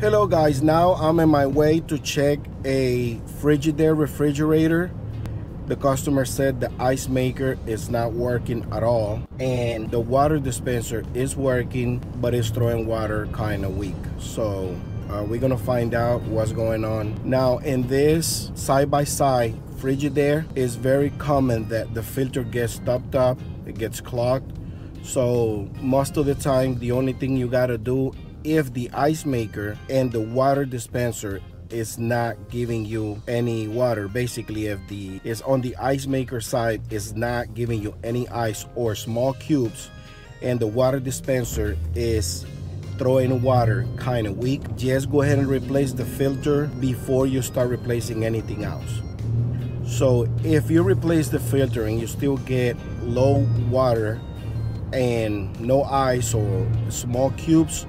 Hello guys, now I'm on my way to check a Frigidaire refrigerator. The customer said the ice maker is not working at all and the water dispenser is working but it's throwing water kind of weak. So uh, we're gonna find out what's going on. Now in this side-by-side -side, Frigidaire it's very common that the filter gets stopped up, it gets clogged. So most of the time, the only thing you gotta do if the ice maker and the water dispenser is not giving you any water basically if the is on the ice maker side is not giving you any ice or small cubes and the water dispenser is throwing water kind of weak just go ahead and replace the filter before you start replacing anything else. So if you replace the filter and you still get low water and no ice or small cubes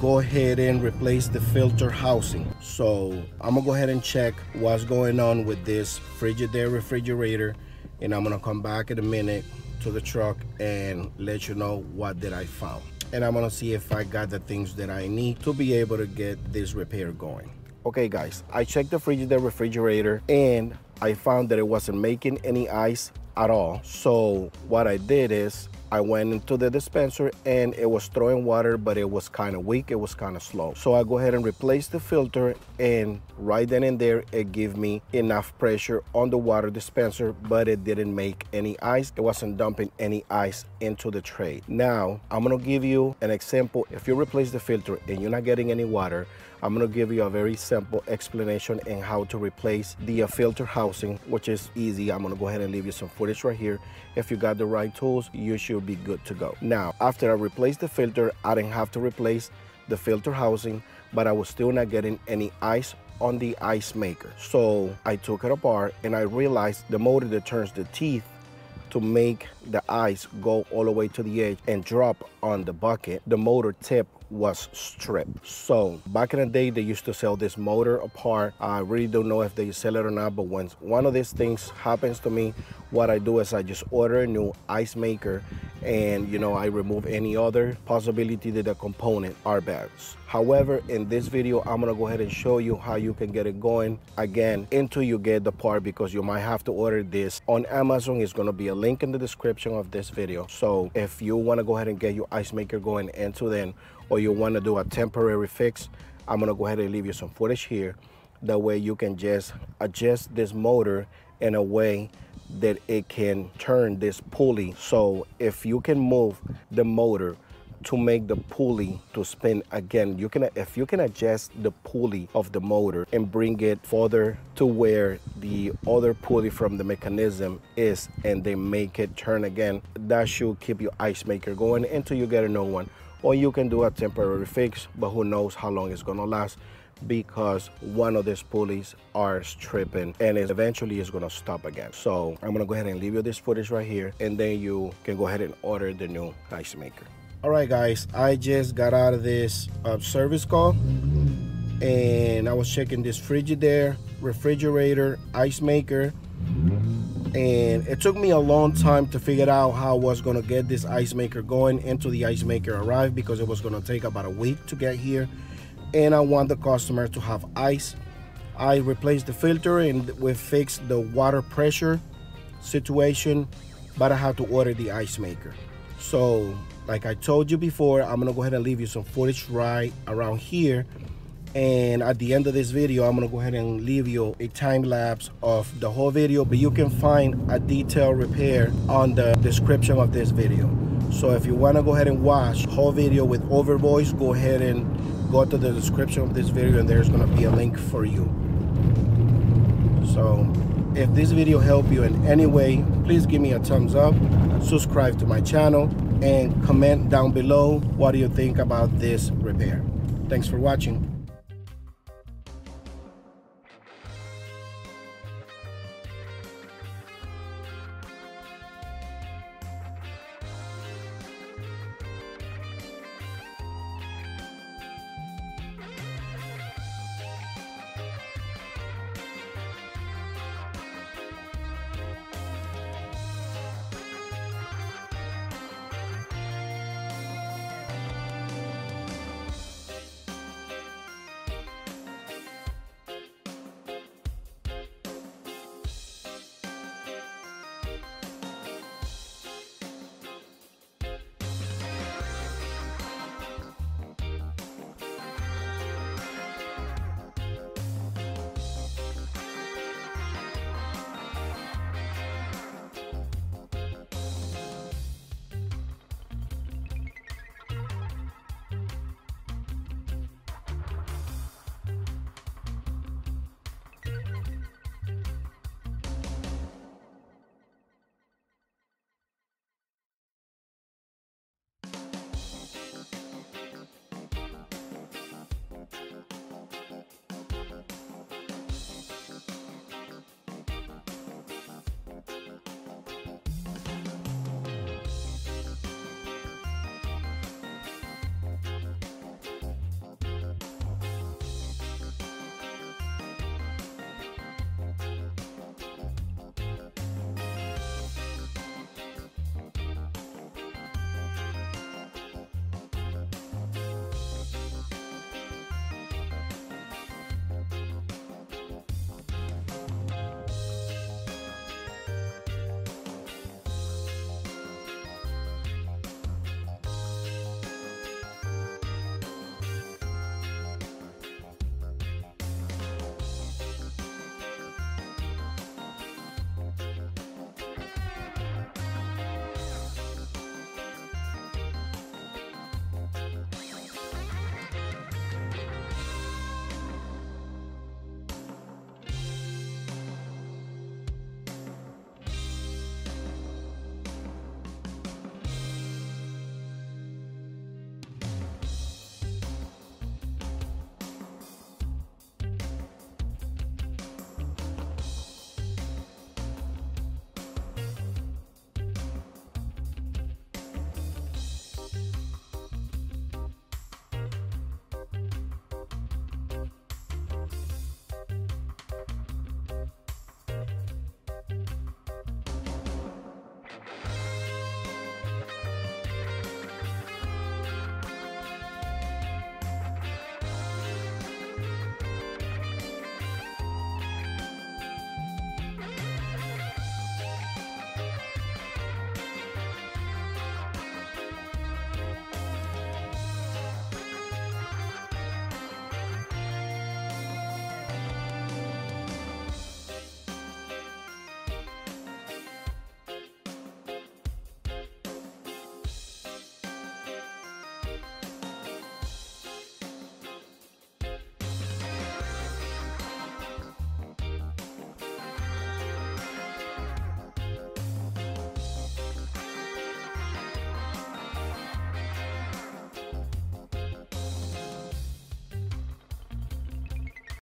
go ahead and replace the filter housing. So I'm gonna go ahead and check what's going on with this Frigidaire refrigerator and I'm gonna come back in a minute to the truck and let you know what did I found. And I'm gonna see if I got the things that I need to be able to get this repair going. Okay guys, I checked the Frigidaire refrigerator and I found that it wasn't making any ice at all. So what I did is I went into the dispenser and it was throwing water, but it was kind of weak. It was kind of slow. So I go ahead and replace the filter and right then and there, it gave me enough pressure on the water dispenser, but it didn't make any ice. It wasn't dumping any ice into the tray. Now, I'm gonna give you an example. If you replace the filter and you're not getting any water, I'm gonna give you a very simple explanation in how to replace the filter housing, which is easy. I'm gonna go ahead and leave you some footage right here. If you got the right tools, you should be good to go. Now, after I replaced the filter, I didn't have to replace the filter housing, but I was still not getting any ice on the ice maker. So I took it apart and I realized the motor that turns the teeth to make the ice go all the way to the edge and drop on the bucket, the motor tip was stripped. So back in the day, they used to sell this motor apart. I really don't know if they sell it or not, but when one of these things happens to me, what I do is I just order a new ice maker and you know I remove any other possibility that the component are bad. However, in this video, I'm gonna go ahead and show you how you can get it going again until you get the part because you might have to order this on Amazon. It's gonna be a link in the description of this video. So if you wanna go ahead and get your ice maker going until then, or you wanna do a temporary fix, I'm gonna go ahead and leave you some footage here. That way you can just adjust this motor in a way that it can turn this pulley. So if you can move the motor to make the pulley to spin again you can if you can adjust the pulley of the motor and bring it further to where the other pulley from the mechanism is and they make it turn again that should keep your ice maker going until you get a new one or you can do a temporary fix but who knows how long it's gonna last because one of these pulleys are stripping and it eventually is to stop again. So I'm to go ahead and leave you this footage right here and then you can go ahead and order the new ice maker. All right, guys, I just got out of this uh, service call and I was checking this Frigidaire, refrigerator, ice maker and it took me a long time to figure out how I was to get this ice maker going until the ice maker arrived because it was to take about a week to get here and I want the customer to have ice. I replaced the filter and we fixed the water pressure situation, but I had to order the ice maker. So like I told you before, I'm gonna go ahead and leave you some footage right around here. And at the end of this video, I'm gonna go ahead and leave you a time lapse of the whole video, but you can find a detailed repair on the description of this video. So if you wanna go ahead and watch whole video with over voice, go ahead and go to the description of this video and there's gonna be a link for you. So if this video helped you in any way, please give me a thumbs up, subscribe to my channel, and comment down below what do you think about this repair. Thanks for watching.